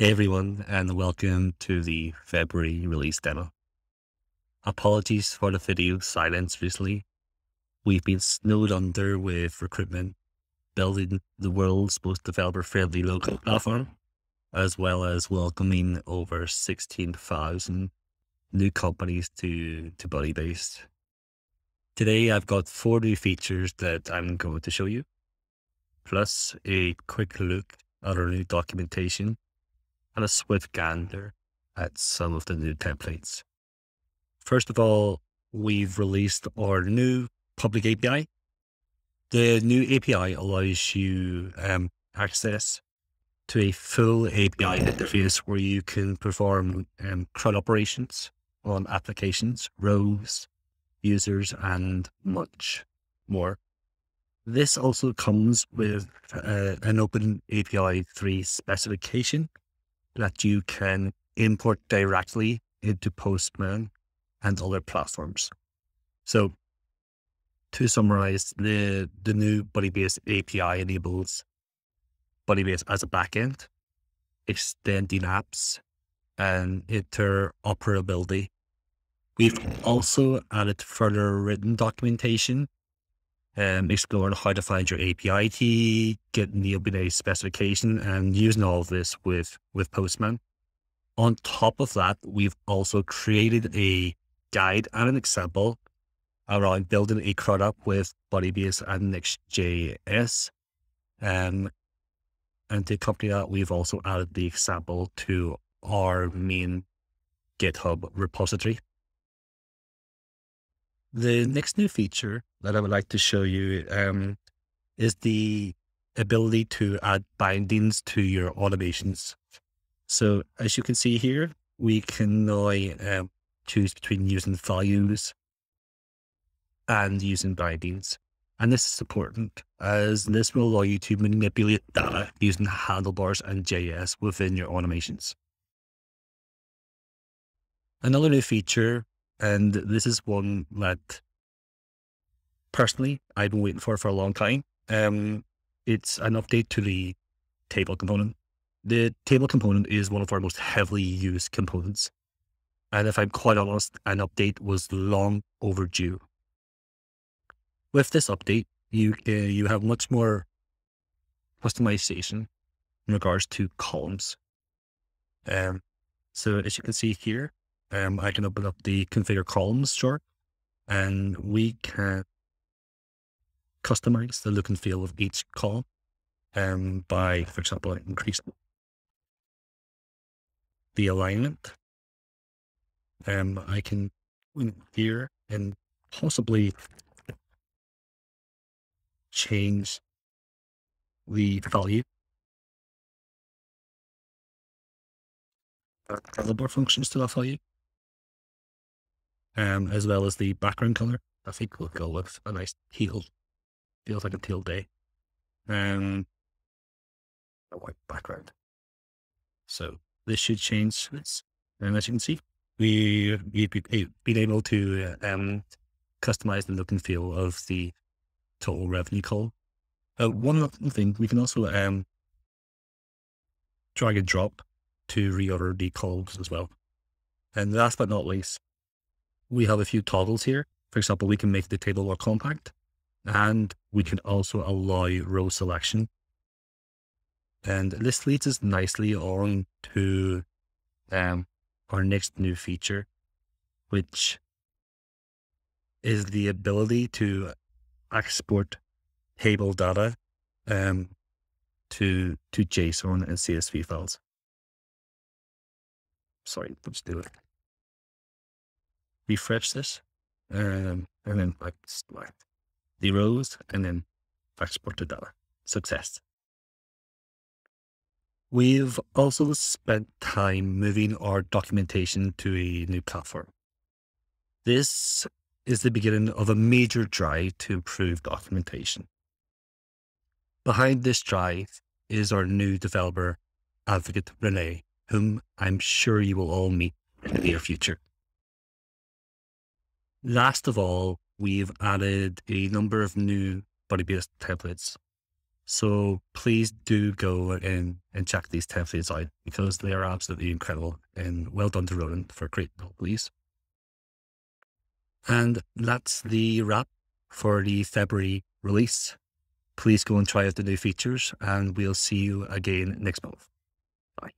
Hey everyone, and welcome to the February release demo. Apologies for the video silence recently. We've been snowed under with recruitment, building the world's most developer friendly low code platform, as well as welcoming over 16,000 new companies to, to Budibase. Today I've got four new features that I'm going to show you, plus a quick look at our new documentation and a swift gander at some of the new templates. First of all, we've released our new public API. The new API allows you um, access to a full API interface where you can perform um, CRUD operations on applications, rows, users, and much more. This also comes with uh, an Open API 3 specification that you can import directly into Postman and other platforms. So to summarize, the, the new Budibase API enables Budibase as a backend, extending apps and interoperability. We've also added further written documentation um, exploring how to find your API key, getting the OpenAPI specification, and using all of this with, with Postman. On top of that, we've also created a guide and an example around building a CRUD app with Budibase and Next.js. Um, and to accompany that, we've also added the example to our main GitHub repository. The next new feature that I would like to show you um, is the ability to add bindings to your automations. So as you can see here, we can now um, choose between using values and using bindings. And this is important as this will allow you to manipulate data using handlebars and JS within your automations. Another new feature, and this is one that personally I've been waiting for for a long time. Um, it's an update to the table component. The table component is one of our most heavily used components. And if I'm quite honest, an update was long overdue. With this update, you uh, you have much more customization in regards to columns. Um, so as you can see here, um, I can open up the configure columns chart and we can customize the look and feel of each column um, by, for example, increasing the alignment. Um, I can here and possibly change the value. Color functions to that value. Um, as well as the background color. I think we'll go with a nice teal feels like a teal day. Um, a white background. So this should change this. And as you can see, we, we've been able to uh, um, customize the look and feel of the total revenue call. Uh, one thing, we can also um, drag and drop to reorder the calls as well. And last but not least, we have a few toggles here. For example, we can make the table more compact and we can also allow row selection. And this leads us nicely on to um, our next new feature, which is the ability to export table data um, to to JSON and CSV files. Sorry, let's do it. Refresh this, um, and then like select the rows and then export the data. Success. We've also spent time moving our documentation to a new platform. This is the beginning of a major drive to improve documentation. Behind this drive is our new developer advocate, Renee, whom I'm sure you will all meet in the near future. Last of all, we've added a number of new Budibase templates. So please do go in and check these templates out because they are absolutely incredible and well done to Roland for creating all these. And that's the wrap for the February release. Please go and try out the new features and we'll see you again next month. Bye.